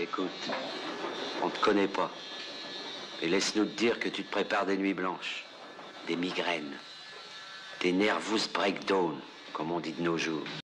Écoute, on ne te connaît pas. mais laisse-nous te dire que tu te prépares des nuits blanches, des migraines, des nervous breakdown, comme on dit de nos jours.